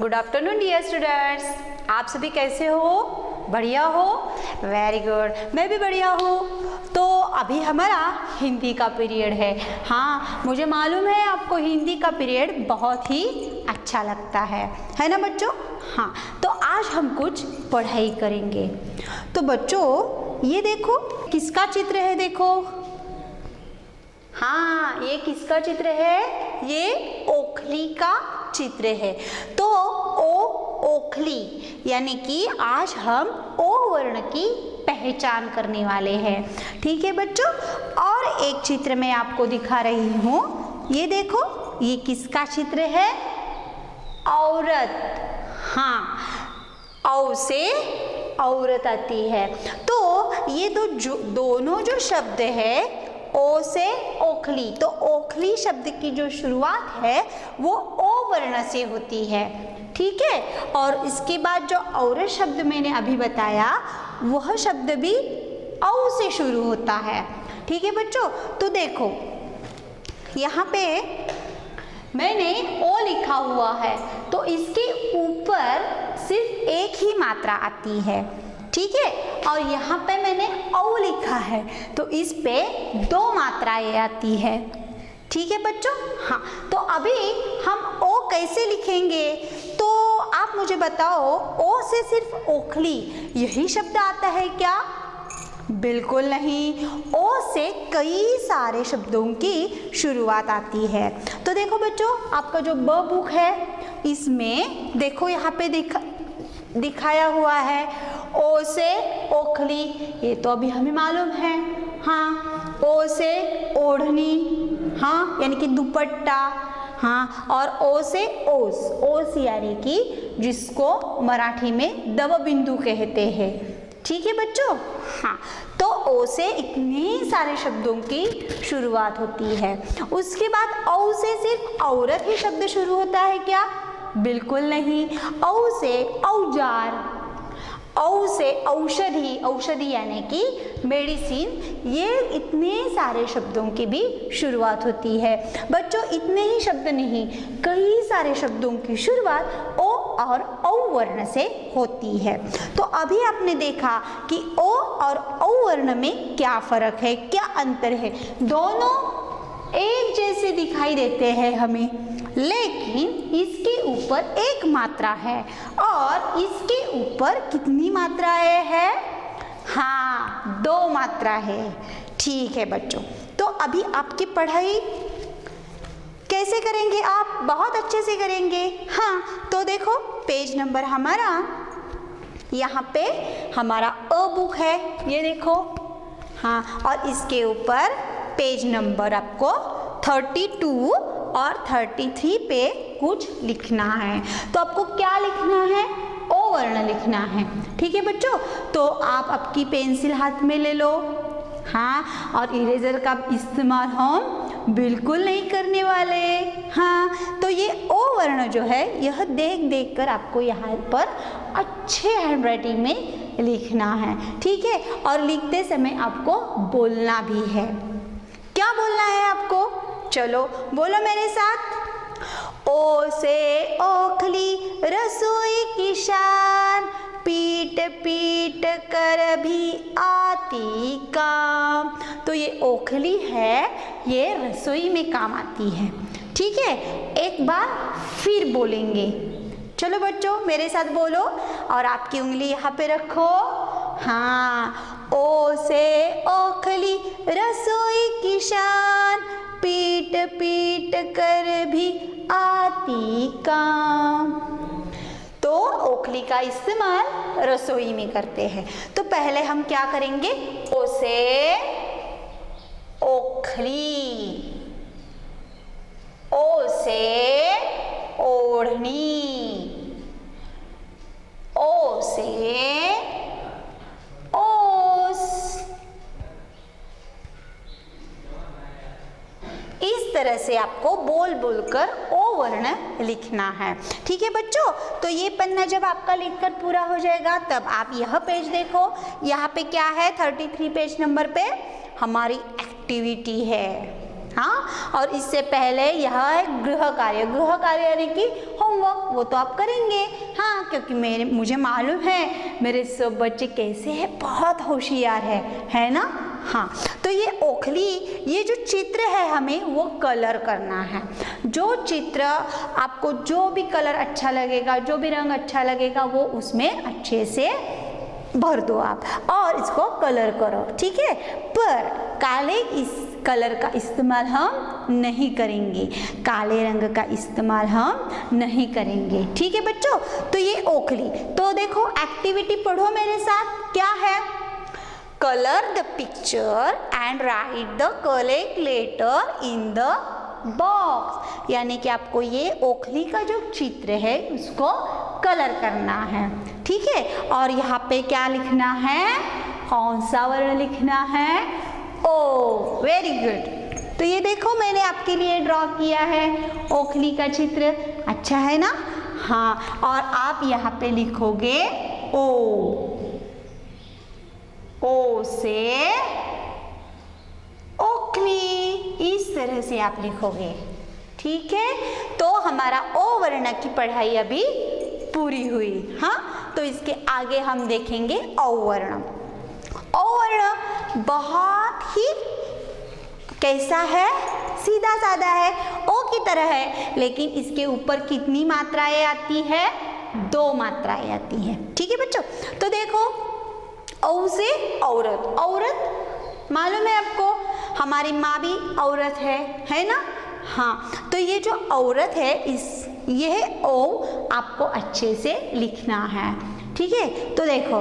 Good afternoon dear students आप सभी कैसे हो? बढ़िया हो? वेरी गुड मैं भी बढ़िया हूँ। तो अभी हमारा हिंदी का पीरियड है। हाँ मुझे मालूम है आपको हिंदी का पीरियड बहुत ही अच्छा लगता है। है ना बच्चों? हाँ तो आज हम कुछ पढ़ाई करेंगे। तो बच्चों, ये देखो, किसका चित्र है देखो? हाँ ये किसका चित्र है? ये ओखली का चित्र है। तो ओ ओखली, यानी कि आज हम ओ वर्ण की पहचान करने वाले हैं। ठीक है बच्चों? और एक चित्र मैं आपको दिखा रही हूँ। ये देखो, ये किसका चित्र है? औरत। हाँ औ से औरत आती है। तो ये तो जो, दोनों जो शब्द है, ओ से ओखली। तो ओखली शब्द की जो शुरुआत है, वो वर्ण से होती है। ठीक है? और इसके बाद जो और शब्द मैंने अभी बताया, वह शब्द भी औ से शुरू होता है। ठीक है बच्चों? तो देखो, यहाँ पे मैंने ओ लिखा हुआ है तो इसके ऊपर सिर्फ़ एक ही मात्रा आती है। ठीक है? और यहाँ पे मैंने औ लिखा है तो इस पे दो मात्राएँ आती है। ठीक है बच्चों? हाँ तो अभी हम ओ कैसे लिखेंगे? तो आप मुझे बताओ, ओ से सिर्फ़ ओखली, यही शब्द आता है क्या? बिल्कुल नहीं, ओ से कई सारे शब्दों की शुरुआत आती है। तो देखो बच्चों, आपका जो ब बुक है, इसमें देखो यहाँ पे दिखा, दिखाया हुआ है, ओ से ओखली, ये तो अभी हमें मालूम है। हाँ ओ से ओढ़नी हाँ यानी कि दुपट्टा हाँ और ओ से ओस ओस यानी कि जिसको मराठी में दव बिंदु कहते हैं। ठीक है बच्चों? हाँ तो ओ से इतने सारे शब्दों की शुरुआत होती है। उसके बाद औ से सिर्फ़ औरत ही शब्द शुरू होता है क्या? बिल्कुल नहीं। औ से औज़ार औ से औषधि औषधि यानी कि मेडिसिन, ये इतने सारे शब्दों की भी शुरुआत होती है। बच्चों, इतने ही शब्द नहीं, कई सारे शब्दों की शुरुआत ओ और औ वर्ण से होती है। तो अभी आपने देखा कि ओ और औ वर्ण में क्या फ़र्क है, क्या अंतर है? दोनों एक जैसे दिखाई देते हैं हमें, लेकिन इसके ऊपर एक मात्रा है। और इसके ऊपर कितनी मात्राएँ है? हाँ दो मात्रा है। ठीक है बच्चों तो अभी आपकी पढ़ाई कैसे करेंगे आप? बहुत अच्छे से करेंगे। हाँ तो देखो, पेज नंबर हमारा, यहाँ पे हमारा अ बुक है। ये देखो। हाँ और इसके ऊपर पेज नंबर आपको 32 और 33 पे कुछ लिखना है। तो आपको क्या लिखना है? ओ वर्ण लिखना है। ठीक है बच्चों? तो आप आपकी पेंसिल हाथ में ले लो। हाँ और इरेजर का इस्तेमाल हम बिल्कुल नहीं करने वाले। हाँ तो ये ओ वर्ण जो है, यह देख देख कर आपको यहाँ पर अच्छे हैंडराइटिंग में लिखना है। ठीक है? और लिखते समय आपको बोलना भी है। बोलना है आपको? चलो, बोलो मेरे साथ। ओ से ओखली रसोई की शान, पीट पीट कर भी आती काम। तो ये ओखली है, ये रसोई में काम आती है। ठीक है, एक बार फिर बोलेंगे। चलो बच्चों, मेरे साथ बोलो, और आपकी उंगली यहाँ पे रखो। हाँ ओ से ओखली रसोई की शान पीट पीट कर भी आती काम। तो ओखली का इस्तेमाल रसोई में करते हैं। तो पहले हम क्या करेंगे? ओ से ओखली ओ से ओढ़नी ओ से ओस इस तरह से आपको बोल बोलकर ओ वर्ण लिखना है। ठीक है बच्चों? तो ये पन्ना जब आपका लिखकर पूरा हो जाएगा, तब आप यह पेज देखो। यहाँ पे क्या है? थर्टी थ्री पेज नंबर पे हमारी एक्टिविटी है। हाँ? और इससे पहले यह है गृह कार्य। गृह कार्य यानी कि होमवर्क वो तो आप करेंगे। हाँ क्योंकि मेरे, मुझे मालूम है, मेरे सब बच्चे कैसे हैं, बहुत होशियार है। है ना? हाँ तो ये ओखली, ये जो चित्र है हमें, वो कलर करना है। जो चित्र आपको जो भी कलर अच्छा लगेगा, जो भी रंग अच्छा लगेगा, वो उसमें अच्छे से भर दो आप और इसको कलर करो, ठीक है? पर काले इस कलर का इस्तेमाल हम नहीं करेंगे। काले रंग का इस्तेमाल हम नहीं करेंगे, ठीक है बच्चों? तो ये ओखली तो देखो एक्टिविटी पढ़ो मेरे साथ, क्या है? Colour the picture and write the correct letter in the box यानी कि आपको ये ओखली का जो चित्र है, उसको कलर करना है। ठीक है? और यहाँ पे क्या लिखना है? कौन सा वर्ण लिखना है? ओ वेरी गुड तो ये देखो, मैंने आपके लिए ड्रॉ किया है ओखली का चित्र। अच्छा है ना? हाँ और आप यहाँ पे लिखोगे ओ। ओ से ओखली इस तरह से आप लिखोगे, ठीक है? तो हमारा ओ वर्ण की पढ़ाई अभी पूरी हुई हाँ? तो इसके आगे हम देखेंगे औ वर्ण। बहुत ही कैसा है? सीधा साधा है ओ की तरह है, लेकिन इसके ऊपर कितनी मात्राएँ आती है? दो मात्राएँ आती हैं, ठीक है बच्चों? तो देखो औ से औरत। औरत? मालूम है आपको? हमारी माँ भी औरत है है ना? हाँ तो ये जो औरत है, इस यह ओ आपको अच्छे से लिखना है। ठीक है? तो देखो,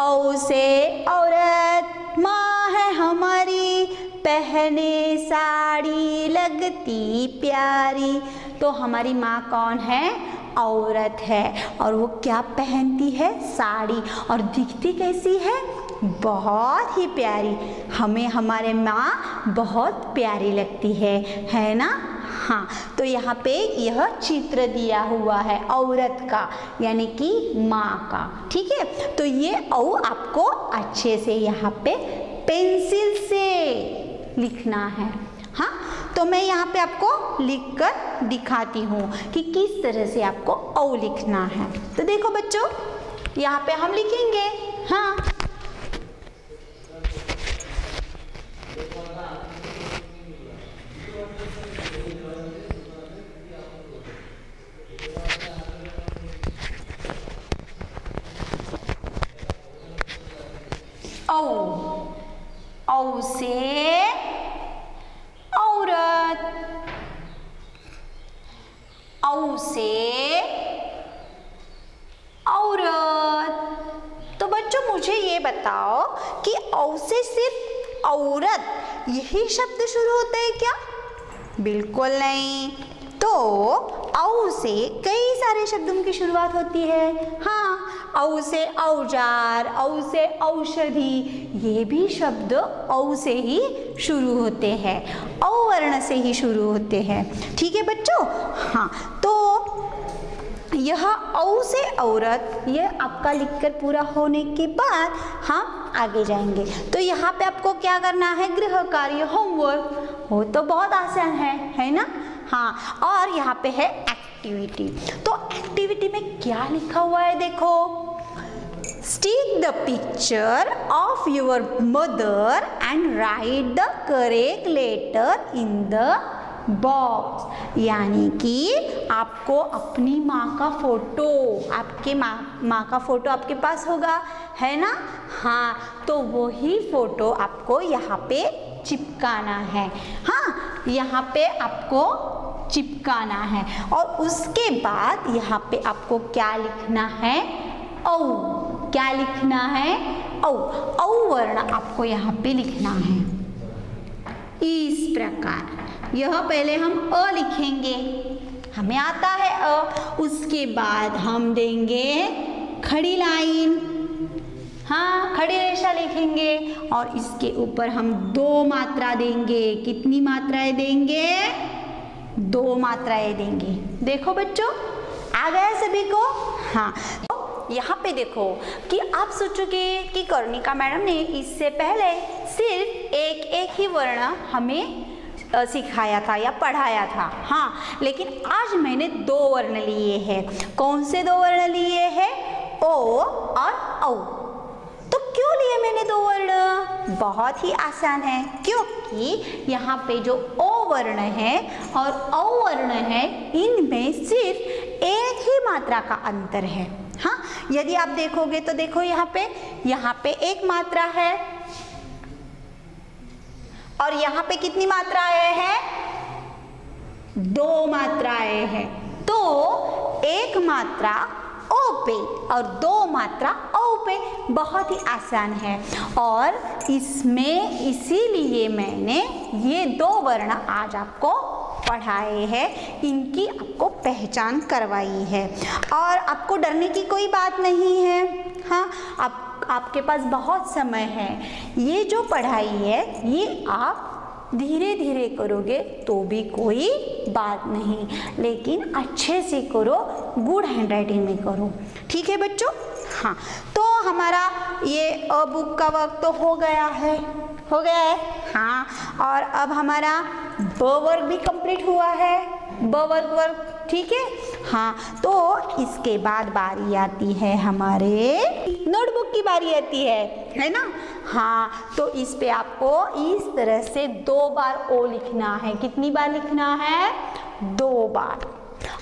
औ से औरत, माँ है हमारी, पहने साड़ी लगती प्यारी। तो हमारी माँ कौन है? औरत है और वो क्या पहनती है? साड़ी। और दिखती कैसी है? बहुत ही प्यारी। हमें हमारे माँ बहुत प्यारी लगती है है ना? हाँ तो यहाँ पे यह चित्र दिया हुआ है औरत का, यानी कि माँ का, ठीक है? तो ये औ आपको अच्छे से यहाँ पे पेंसिल से लिखना है। हाँ तो मैं यहाँ पे आपको लिख कर दिखाती हूँ कि किस तरह से आपको औ लिखना है। तो देखो बच्चों, यहाँ पे हम लिखेंगे। हाँ। औ। औ से से औरत। तो बच्चों, मुझे ये बताओ कि औ से सिर्फ़ औरत, यही शब्द शुरू होता है क्या? बिल्कुल नहीं। तो औ से कई सारे शब्दों की शुरुआत होती है। हाँ औ से औज़ार, औ से औषधि, ये भी शब्द औ से ही शुरू होते हैं। औ वर्ण से ही शुरू होते हैं। ठीक है बच्चों? हाँ तो यह औ से औरत यह आपका लिखकर पूरा होने के बाद हम आगे जाएँगे। तो यहाँ पे आपको क्या करना है? गृह कार्य होमवर्क वो तो बहुत आसान है है ना? हाँ और यहाँ पे है एक्टिविटी तो एक्टिविटी में क्या लिखा हुआ है देखो? Stick the picture of your mother and write the correct letter in the box यानी कि आपको अपनी माँ का फ़ोटो आपके माँ माँ का फ़ोटो आपके पास होगा, है ना? हाँ तो वही फ़ोटो आपको यहाँ पे चिपकाना है। हाँ यहाँ पे आपको चिपकाना है। और उसके बाद यहाँ पे आपको क्या लिखना है? औ। क्या लिखना है? औ। औ वर्ण आपको यहाँ पे लिखना है। इस प्रकार। यह पहले हम अ लिखेंगे। हमें आता है अ। उसके बाद हम देंगे खड़ी लाइन। हाँ खड़ी रेशा लिखेंगे। और इसके ऊपर हम दो मात्रा देंगे। कितनी मात्राएँ देंगे? दो मात्राएँ देंगे। देखो बच्चों, आ गया सभी को? हाँ तो यहाँ पे देखो कि आप सोचोगे कि कर्णिका मैडम ने इससे पहले सिर्फ़ एक एक ही वर्ण हमें सिखाया था या पढ़ाया था। हाँ लेकिन आज मैंने दो वर्ण लिए हैं। कौन से दो वर्ण लिए हैं? ओ और औ। तो क्यों लिए मैंने दो वर्ण? बहुत ही आसान है, क्योंकि यहाँ पे जो ओ वर्ण है और औ वर्ण है, इनमें सिर्फ़ एक ही मात्रा का अंतर है। हाँ यदि आप देखोगे तो देखो यहाँ पे यहाँ पे एक मात्रा है और यहाँ पे कितनी मात्राएँ हैं? दो मात्राएँ हैं। तो एक मात्रा ओ पे और दो मात्रा ओ पे बहुत ही आसान है। और इसमें इसीलिए मैंने ये दो वर्ण आज आपको पढ़ाए हैं। इनकी आपको पहचान करवाई है। और आपको डरने की कोई बात नहीं है। हाँ आप, आपके पास बहुत समय है। ये जो पढ़ाई है, ये आप धीरे धीरे करोगे तो भी कोई बात नहीं। लेकिन अच्छे से करो गुड हैंड राइटिंग में करो। ठीक है बच्चों? हाँ तो हमारा ये अ बुक का वक्त तो हो गया है, हो गया है। हाँ और अब हमारा ब वर्क भी कंप्लीट हुआ है, ब वर्क वर्क, ठीक है? हाँ तो इसके बाद बारी आती है हमारे नोटबुक की बारी आती है है ना? हाँ तो इस पे आपको इस तरह से दो बार ओ लिखना है। कितनी बार लिखना है? दो बार।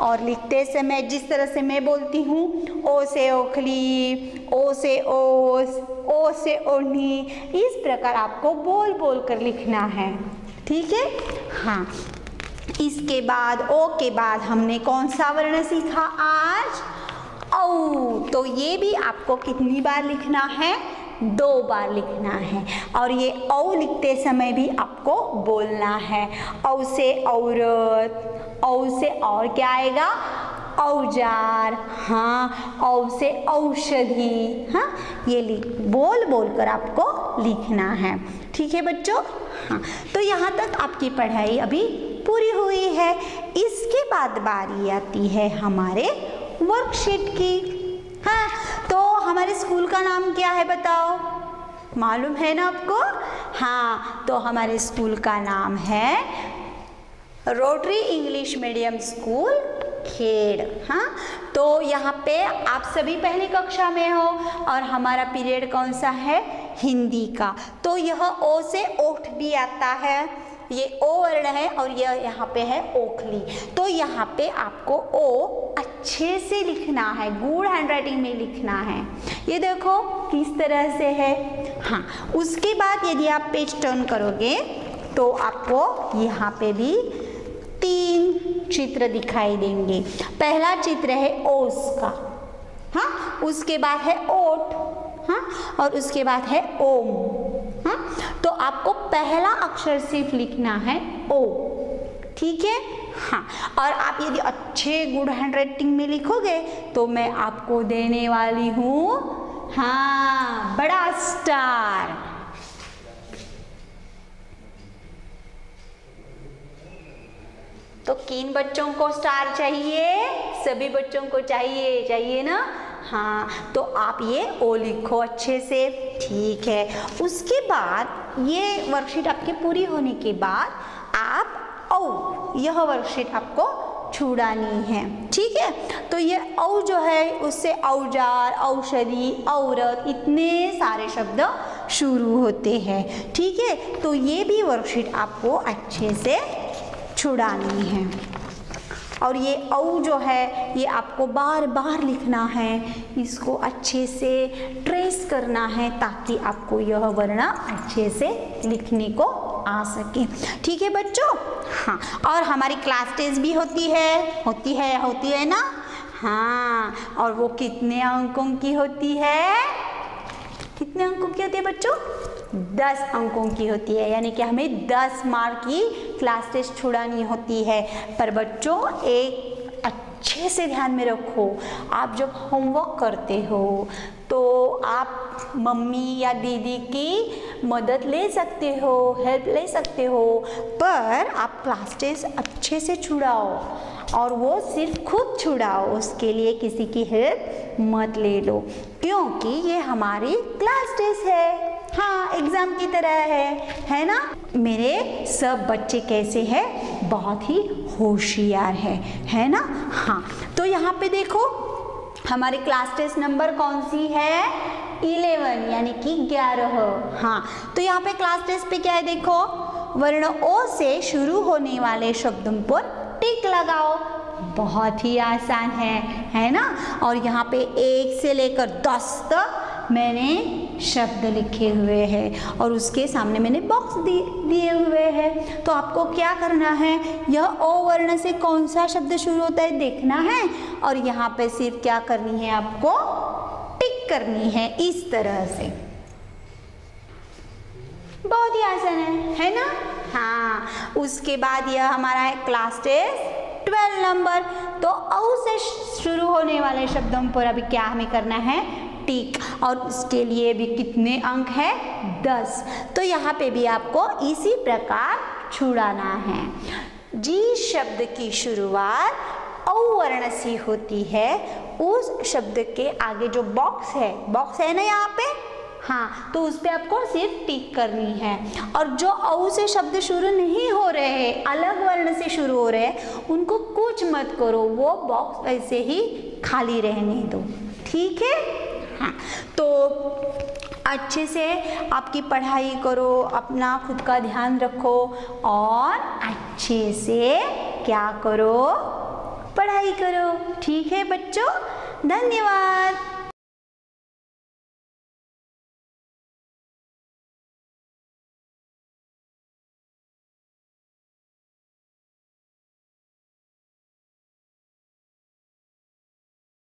और लिखते समय जिस तरह से मैं बोलती हूँ, ओ से ओखली, ओ से ओस, ओ से ओढ़नी इस प्रकार आपको बोल बोल कर लिखना है। ठीक है? हाँ। इसके बाद, ओ के बाद हमने कौन सा वर्ण सीखा आज? औ। तो ये भी आपको कितनी बार लिखना है? दो बार लिखना है। और ये औ लिखते समय भी आपको बोलना है। औ से औरत, औ से और क्या आएगा? औज़ार। हाँ औ से औषधि। हाँ ये लिख बोल बोल कर आपको लिखना है। ठीक है बच्चों? हाँ तो यहाँ तक आपकी पढ़ाई अभी पूरी हुई है। इसके बाद बारी आती है हमारे वर्कशीट की। हाँ हमारे स्कूल का नाम क्या है बताओ? मालूम है ना आपको? हाँ तो हमारे स्कूल का नाम है rotary English medium school Khed हाँ? तो यहाँ पे आप सभी पहली कक्षा में हो और हमारा पीरियड कौन सा है? हिंदी का। तो यह ओ से ओठ भी आता है। ये ओ वर्ण है और यह यहाँ पे है ओखली। तो यहाँ पे आपको ओ अच्छे से लिखना है गुड हैंड राइटिंग में लिखना है। ये देखो किस तरह से है। हाँ उसके बाद यदि आप पेज टर्न करोगे तो आपको यहाँ पे भी तीन चित्र दिखाई देंगे। पहला चित्र है ओस का। हाँ उसके बाद है ओट हाँ और उसके बाद है ओम हाँ तो आपको पहला अक्षर सिर्फ़ लिखना है ओ। ठीक है? हाँ। और आप यदि अच्छे गुड हैंड राइटिंग में लिखोगे तो मैं आपको देने वाली हूँ हाँ बड़ा स्टार तो किन बच्चों को स्टार चाहिए, सभी बच्चों को चाहिए चाहिए ना? हाँ तो आप ये ओ लिखो अच्छे से, ठीक है। उसके बाद, ये वर्कशीट आपकी पूरी होने के बाद, आप, औ, यह वर्कशीट आपको छुड़ानी है, ठीक है। तो ये औ जो है, उससे औज़ार, औषधि, औरत, इतने सारे शब्द शुरू होते हैं, ठीक है। तो ये भी वर्कशीट आपको अच्छे से छुड़ानी है। और ये औ जो है, ये आपको बार बार लिखना है। इसको अच्छे से ट्रेस करना है ताकि आपको यह वर्ण अच्छे से लिखने को आ सके। ठीक है बच्चों? हाँ और हमारी क्लास टेस्ट भी होती है। होती है होती है ना? हाँ और वो कितने अंकों की होती है? कितने अंकों की होती है बच्चों? दस अंकों की होती है, यानी कि हमें दस मार्क की क्लास टेस्ट छुड़ानी होती है। पर बच्चों, एक अच्छे से ध्यान में रखो। आप जब होमवर्क करते हो तो आप मम्मी या दीदी की मदद ले सकते हो हेल्प ले सकते हो, पर आप क्लास टेस्ट अच्छे से छुड़ाओ। और वो सिर्फ़ खुद छुड़ाओ, उसके लिए किसी की हेल्प मत ले लो, क्योंकि ये हमारी क्लास टेस्ट है। हाँ एग्ज़ाम की तरह है है ना? मेरे सब बच्चे कैसे हैं? बहुत ही होशियार है है ना? हाँ तो यहाँ पे देखो, हमारे क्लास टेस्ट नंबर कौन सी है? इलेवन यानी कि ग्यारह। हाँ तो यहाँ पे क्लास टेस्ट पे क्या है देखो? वर्ण ओ से शुरू होने वाले शब्दों पर टिक लगाओ। बहुत ही आसान है है ना? और यहाँ पे एक से लेकर दस तक मैंने शब्द लिखे हुए हैं और उसके सामने मैंने बॉक्स दिए हुए हैं। तो आपको क्या करना है? यह ओ वर्ण से कौन सा शब्द शुरू होता है देखना है। और यहाँ पे सिर्फ़ क्या करनी है आपको? टिक करनी है इस तरह से। बहुत ही आसान है है ना? हाँ उसके बाद यह हमारा है क्लास टेस्ट ट्वेल्व नंबर तो औ से शुरू होने वाले शब्दों पर अभी क्या हमें करना है? टिक और उसके लिए भी कितने अंक है? दस। तो यहाँ पे भी आपको इसी प्रकार छुड़ाना है। जी शब्द की शुरुआत औ वर्ण से होती है। उस शब्द के आगे जो बॉक्स है बॉक्स है ना यहाँ पे? हाँ तो उस पर आपको सिर्फ़ टिक करनी है। और जो औ से शब्द शुरू नहीं हो रहे हैं, अलग वर्ण से शुरू हो रहे हैं, उनको कुछ मत करो, वो बॉक्स ऐसे ही खाली रहने दो। ठीक है? हाँ तो अच्छे से आपकी पढ़ाई करो, अपना खुद का ध्यान रखो और अच्छे से क्या करो? पढ़ाई करो। ठीक है बच्चों? धन्यवाद।